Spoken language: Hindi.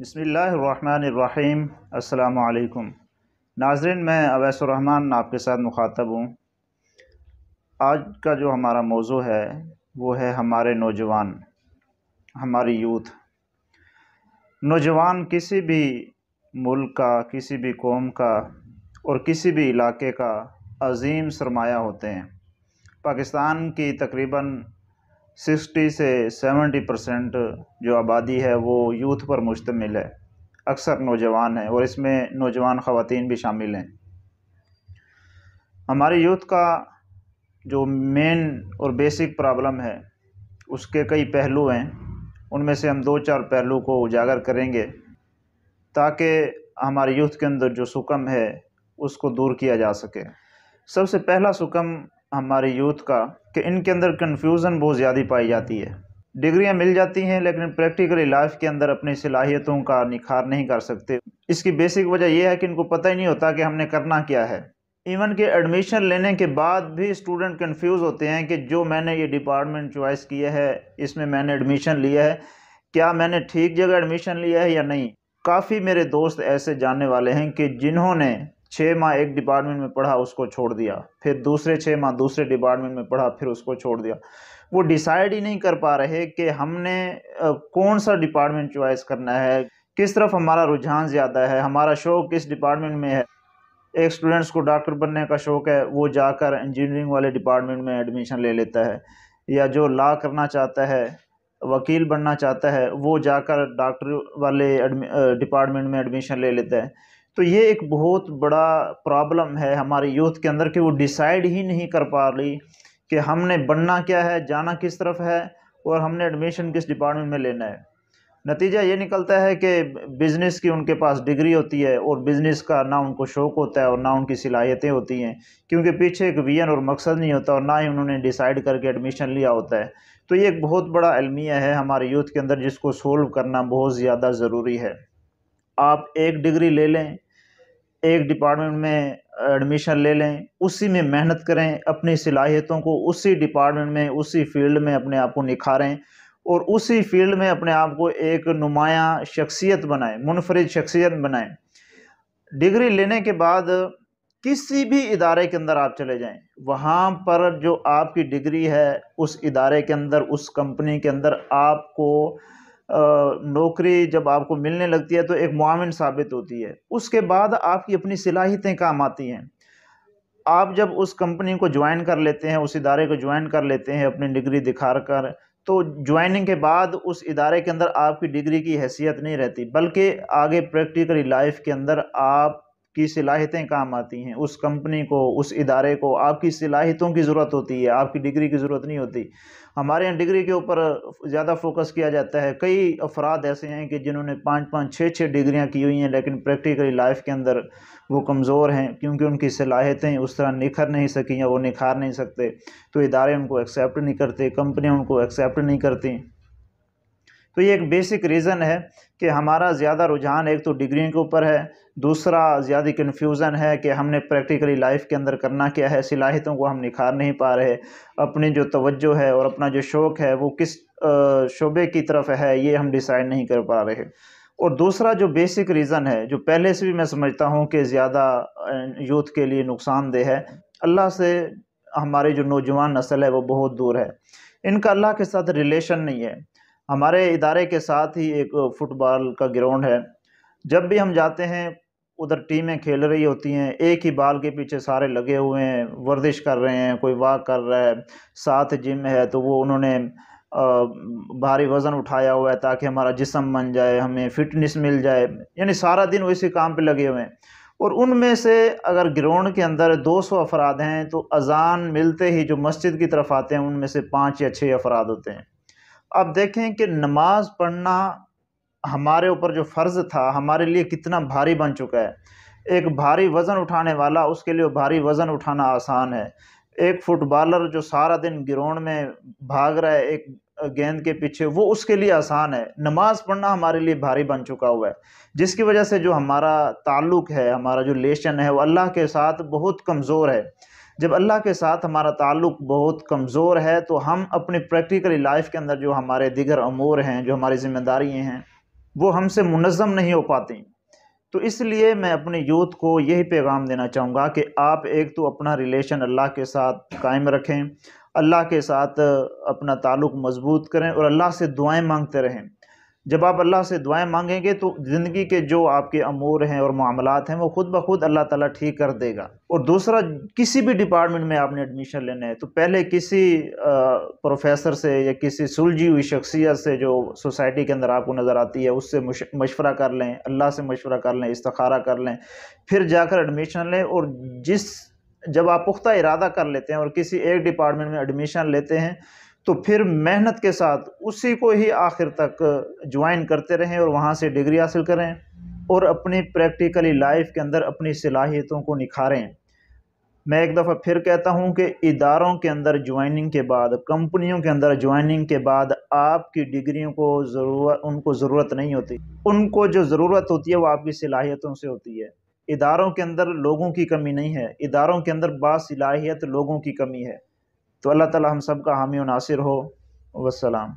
बसमीम अल्लाम नाजरीन, मैं अवैसरहमान आपके साथ मुखातब हूँ। आज का जो हमारा मौजू है, वो है हमारे नौजवान, हमारी यूथ। नौजवान किसी भी मुल्क का, किसी भी कौम का और किसी भी इलाके का अजीम सरमाया होते हैं। पाकिस्तान की तकरीबन सिक्सटी से सेवेंटी परसेंट जो आबादी है वो यूथ पर मुश्तमिल है, अक्सर नौजवान हैं और इसमें नौजवान ख़वातीन भी शामिल हैं। हमारे यूथ का जो मेन और बेसिक प्रॉब्लम है, उसके कई पहलू हैं, उनमें से हम दो चार पहलू को उजागर करेंगे ताकि हमारे यूथ के अंदर जो सुकम है, उसको दूर किया जा सके। सबसे पहला सुकम हमारे यूथ का, कि इनके अंदर कन्फ्यूज़न बहुत ज़्यादा पाई जाती है। डिग्रियाँ मिल जाती हैं, लेकिन प्रैक्टिकली लाइफ के अंदर अपनी सलाहियतों का निखार नहीं कर सकते। इसकी बेसिक वजह यह है कि इनको पता ही नहीं होता कि हमने करना क्या है। इवन के एडमिशन लेने के बाद भी स्टूडेंट कंफ्यूज होते हैं कि जो मैंने ये डिपार्टमेंट चॉइस किया है, इसमें मैंने एडमिशन लिया है, क्या मैंने ठीक जगह एडमिशन लिया है या नहीं? काफ़ी मेरे दोस्त ऐसे जानने वाले हैं कि जिन्होंने छः माह एक डिपार्टमेंट में पढ़ा, उसको छोड़ दिया। फिर दूसरे छः माह दूसरे डिपार्टमेंट में पढ़ा, फिर उसको छोड़ दिया। वो डिसाइड ही नहीं कर पा रहे कि हमने कौन सा डिपार्टमेंट चॉइस करना है, किस तरफ़ हमारा रुझान ज़्यादा है, हमारा शौक़ किस डिपार्टमेंट में है। एक स्टूडेंट्स को डॉक्टर बनने का शौक़ है, वो जाकर इंजीनियरिंग वाले डिपार्टमेंट में एडमिशन ले लेता है। या जो लॉ करना चाहता है, वकील बनना चाहता है, वो जाकर डॉक्टर वाले डिपार्टमेंट में एडमिशन ले लेता है। तो ये एक बहुत बड़ा प्रॉब्लम है हमारे यूथ के अंदर कि वो डिसाइड ही नहीं कर पा रही कि हमने बनना क्या है, जाना किस तरफ़ है और हमने एडमिशन किस डिपार्टमेंट में लेना है। नतीजा ये निकलता है कि बिज़नेस की उनके पास डिग्री होती है और बिज़नेस का ना उनको शौक़ होता है और ना उनकी सलाहियतें होती हैं, क्योंकि पीछे एक विजन और मकसद नहीं होता और ना ही उन्होंने डिसाइड करके एडमिशन लिया होता है। तो ये एक बहुत बड़ा अलमिया है हमारे यूथ के अंदर जिसको सोल्व करना बहुत ज़्यादा ज़रूरी है। आप एक डिग्री ले लें, एक डिपार्टमेंट में एडमिशन ले लें, उसी में मेहनत करें, अपनी सलाहियतों को उसी डिपार्टमेंट में, उसी फ़ील्ड में अपने आप को निखारें और उसी फ़ील्ड में अपने आप को एक नुमाया शख्सियत बनाएँ, मुनफरद शख्सियत बनाएँ। डिग्री लेने के बाद किसी भी इदारे के अंदर आप चले जाएँ। वहाँ पर जो आपकी डिग्री है, उस इदारे के अंदर, उस कंपनी के अंदर आपको नौकरी जब आपको मिलने लगती है तो एक मामिन साबित होती है। उसके बाद आपकी अपनी सिलाहितें काम आती हैं। आप जब उस कंपनी को ज्वाइन कर लेते हैं, उस इदारे को ज्वाइन कर लेते हैं, अपनी डिग्री दिखा कर तो ज्वाइनिंग के बाद उस इदारे के अंदर आपकी डिग्री की हैसियत नहीं रहती, बल्कि आगे प्रैक्टिकली लाइफ के अंदर आप की सलाहियतें काम आती हैं, उस कंपनी को, उस इदारे को, आपकी सलाहियतों की ज़रूरत होती है, आपकी डिग्री की ज़रूरत नहीं होती। हमारे यहाँ डिग्री के ऊपर ज़्यादा फोकस किया जाता है। कई अफराद ऐसे हैं कि जिन्होंने पाँच पाँच, छः छः डिग्रियाँ की हुई हैं, लेकिन प्रैक्टिकली लाइफ के अंदर वो कमज़ोर हैं, क्योंकि उनकी सलाहियतें उस तरह निखर नहीं सकी या वो निखार नहीं सकते। तो इदारे उनको एक्सेप्ट नहीं करते, कंपनियाँ उनको एक्सेप्ट नहीं करती। तो ये एक बेसिक रीज़न है कि हमारा ज़्यादा रुझान एक तो डिग्री के ऊपर है, दूसरा ज़्यादा कन्फ्यूज़न है कि हमने प्रैक्टिकली लाइफ के अंदर करना क्या है सलाहियतों को हम निखार नहीं पा रहे, अपनी जो तवज्जो है और अपना जो शौक़ है वो किस शोबे की तरफ़ है, ये हम डिसाइड नहीं कर पा रहे। और दूसरा जो बेसिक रीज़न है, जो पहले से भी मैं समझता हूँ कि ज़्यादा यूथ के लिए नुकसानदेह है, अल्लाह से हमारे जो नौजवान नस्ल है वो बहुत दूर है। इनका अल्लाह के साथ रिलेशन नहीं है। हमारे इदारे के साथ ही एक फ़ुटबॉल का ग्राउंड है। जब भी हम जाते हैं, उधर टीमें खेल रही होती हैं, एक ही बाल के पीछे सारे लगे हुए हैं वर्जिश कर रहे हैं, कोई वाक कर रहा है, साथ जिम है तो वो उन्होंने भारी वज़न उठाया हुआ है ताकि हमारा जिसम बन जाए, हमें फिटनेस मिल जाए, यानी सारा दिन वो इसी काम पे लगे हुए हैं। और उनमें से अगर ग्राउंड के अंदर 200 अफराद हैं तो अजान मिलते ही जो मस्जिद की तरफ़ आते हैं, उनमें से पाँच या छः अफराद होते हैं। अब देखें कि नमाज़ पढ़ना हमारे ऊपर जो फ़र्ज़ था, हमारे लिए कितना भारी बन चुका है। एक भारी वज़न उठाने वाला, उसके लिए भारी वज़न उठाना आसान है। एक फुटबॉलर जो सारा दिन ग्राउंड में भाग रहा है, एक गेंद के पीछे, वो उसके लिए आसान है। नमाज़ पढ़ना हमारे लिए भारी बन चुका हुआ है। जिसकी वजह से जो हमारा ताल्लुक़ है, हमारा जो लेशन है, वो अल्लाह के साथ बहुत कमज़ोर है। जब अल्लाह के साथ हमारा ताल्लुक़ बहुत कमज़ोर है तो हम अपनी प्रैक्टिकली लाइफ के अंदर जो हमारे दिगर अमूर हैं, जो हमारी ज़िम्मेदारियाँ हैं, वो हमसे मुनज़म नहीं हो पाती। तो इसलिए मैं अपने यूथ को यही पैगाम देना चाहूँगा कि आप एक तो अपना रिलेशन अल्लाह के साथ कायम रखें, अल्लाह के साथ अपना ताल्लुक़ मज़बूत करें और अल्लाह से दुआएँ मांगते रहें। जब आप अल्लाह से दुआएँ मांगेंगे तो ज़िंदगी के जो आपके अमूर हैं और मामलात हैं, वो ख़ुद ब खुद अल्लाह ताला ठीक कर देगा। और दूसरा, किसी भी डिपार्टमेंट में आपने एडमिशन लेना है तो पहले किसी प्रोफेसर से या किसी सुलझी हुई शख्सियत से जो सोसाइटी के अंदर आपको नज़र आती है, उससे मशवरा कर लें, अल्लाह से मशवरा कर लें, इस्तखारा कर लें, फिर जाकर एडमिशन लें। और जिस, जब आप पुख्ता इरादा कर लेते हैं और किसी एक डिपार्टमेंट में एडमिशन लेते हैं तो फिर मेहनत के साथ उसी को ही आखिर तक ज्वाइन करते रहें और वहाँ से डिग्री हासिल करें और अपनी प्रैक्टिकली लाइफ के अंदर अपनी सलाहियतों को निखारें। मैं एक दफ़ा फिर कहता हूँ कि इदारों के अंदर ज्वाइनिंग के बाद, कंपनियों के अंदर ज्वाइनिंग के बाद आपकी डिग्रियों को ज़रूरत उनको ज़रूरत नहीं होती। उनको जो ज़रूरत होती है वो आपकी सलाहियतों से होती है। इदारों के अंदर लोगों की कमी नहीं है। इदारों के अंदर बासलाहियत लोगों की कमी है। तो अल्लाह ताला हम सब का हामी नासिर हो। वसलाम